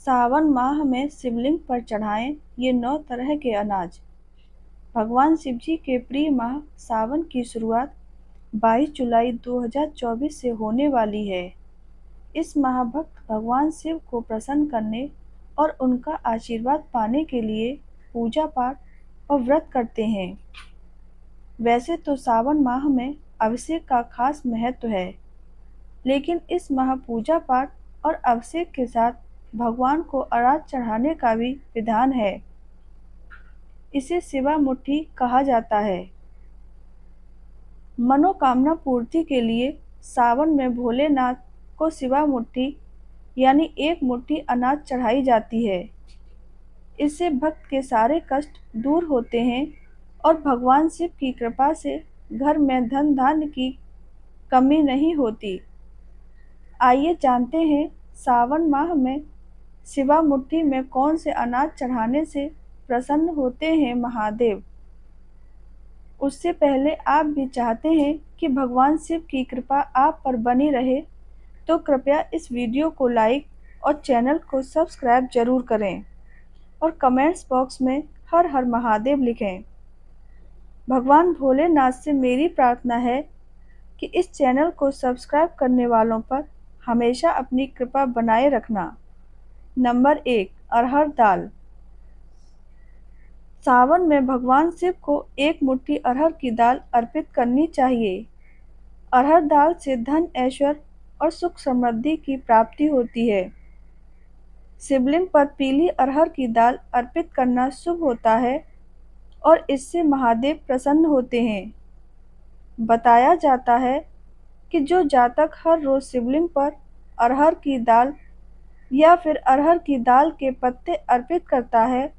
सावन माह में शिवलिंग पर चढ़ाएँ ये नौ तरह के अनाज। भगवान शिव जी के प्रिय माह सावन की शुरुआत 22 जुलाई 2024 से होने वाली है। इस माह भक्त भगवान शिव को प्रसन्न करने और उनका आशीर्वाद पाने के लिए पूजा पाठ और व्रत करते हैं। वैसे तो सावन माह में अभिषेक का खास महत्व है, लेकिन इस माह पूजा पाठ और अभिषेक के साथ भगवान को अराज चढ़ाने का भी विधान है। इसे शिवा मुट्ठी कहा जाता है। मनोकामना पूर्ति के लिए सावन में भोलेनाथ को शिवा मुट्ठी, यानी एक मुट्ठी अनाज चढ़ाई जाती है। इससे भक्त के सारे कष्ट दूर होते हैं और भगवान शिव की कृपा से घर में धन धान्य की कमी नहीं होती। आइए जानते हैं सावन माह में शिवा मुट्ठी में कौन से अनाज चढ़ाने से प्रसन्न होते हैं महादेव? उससे पहले आप भी चाहते हैं कि भगवान शिव की कृपा आप पर बनी रहे तो कृपया इस वीडियो को लाइक और चैनल को सब्सक्राइब ज़रूर करें और कमेंट्स बॉक्स में हर हर महादेव लिखें। भगवान भोलेनाथ से मेरी प्रार्थना है कि इस चैनल को सब्सक्राइब करने वालों पर हमेशा अपनी कृपा बनाए रखना। नंबर एक, अरहर दाल। सावन में भगवान शिव को एक मुट्ठी अरहर की दाल अर्पित करनी चाहिए। अरहर दाल से धन, ऐश्वर्य और सुख समृद्धि की प्राप्ति होती है। शिवलिंग पर पीली अरहर की दाल अर्पित करना शुभ होता है और इससे महादेव प्रसन्न होते हैं। बताया जाता है कि जो जातक हर रोज शिवलिंग पर अरहर की दाल या फिर अरहर की दाल के पत्ते अर्पित करता है,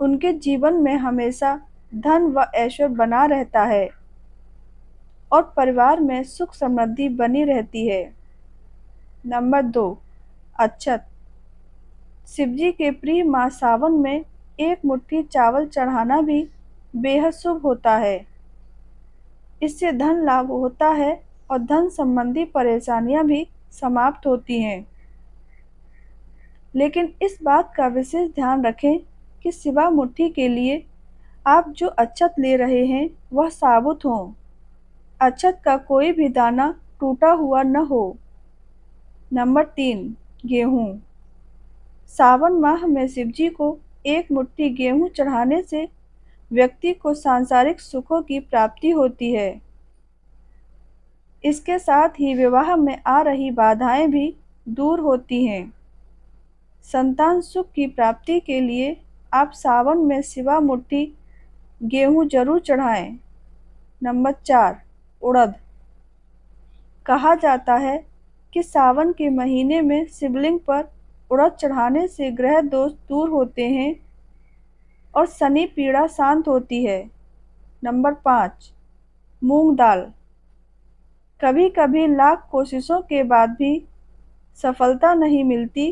उनके जीवन में हमेशा धन व ऐश्वर्य बना रहता है और परिवार में सुख समृद्धि बनी रहती है। नंबर दो अच्छत शिवजी के प्रिय माँ सावन में एक मुट्ठी चावल चढ़ाना भी बेहद शुभ होता है। इससे धन लाभ होता है और धन संबंधी परेशानियाँ भी समाप्त होती हैं। लेकिन इस बात का विशेष ध्यान रखें कि सिवा मुट्ठी के लिए आप जो अच्छत ले रहे हैं, वह साबुत हो। अच्छत का कोई भी दाना टूटा हुआ न हो। नंबर तीन, गेहूँ। सावन माह में शिवजी को एक मुट्ठी गेहूँ चढ़ाने से व्यक्ति को सांसारिक सुखों की प्राप्ति होती है। इसके साथ ही विवाह में आ रही बाधाएँ भी दूर होती हैं। संतान सुख की प्राप्ति के लिए आप सावन में सिवा मुट्ठी गेहूँ ज़रूर चढ़ाएँ। नंबर चार, उड़द। कहा जाता है कि सावन के महीने में शिवलिंग पर उड़द चढ़ाने से ग्रह दोष दूर होते हैं और शनि पीड़ा शांत होती है। नंबर पाँच, मूंग दाल। कभी कभी लाख कोशिशों के बाद भी सफलता नहीं मिलती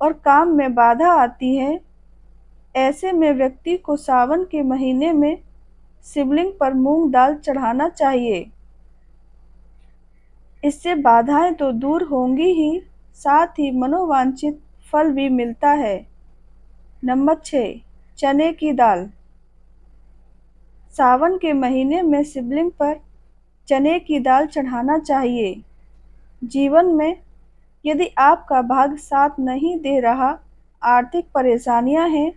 और काम में बाधा आती है। ऐसे में व्यक्ति को सावन के महीने में शिवलिंग पर मूंग दाल चढ़ाना चाहिए। इससे बाधाएँ तो दूर होंगी ही, साथ ही मनोवांछित फल भी मिलता है। नंबर छः चने की दाल। सावन के महीने में शिवलिंग पर चने की दाल चढ़ाना चाहिए। जीवन में यदि आपका भाग साथ नहीं दे रहा आर्थिक परेशानियाँ हैं